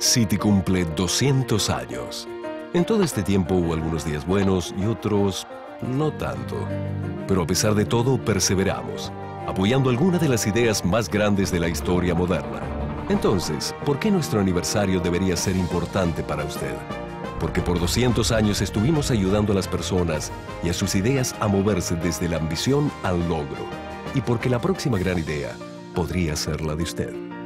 City cumple 200 años. En todo este tiempo hubo algunos días buenos y otros no tanto. Pero a pesar de todo, perseveramos, apoyando algunas de las ideas más grandes de la historia moderna. Entonces, ¿por qué nuestro aniversario debería ser importante para usted? Porque por 200 años estuvimos ayudando a las personas y a sus ideas a moverse desde la ambición al logro. Y porque la próxima gran idea podría ser la de usted.